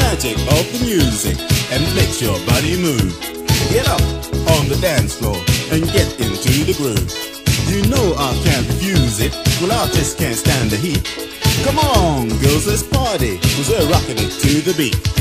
magic of the music and makes your body move. Get up on the dance floor and get into the groove. You know I can't refuse it, well I just can't stand the heat. Come on, girls, let's party, cause we're rocking it to the beat.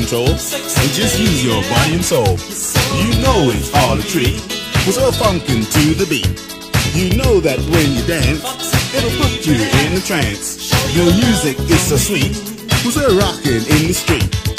Control and just use your body and soul. You know it's all a cause we're funkin' to the beat. You know that when you dance, it'll put you in a trance. Your music is so sweet, we're rockin' in the street.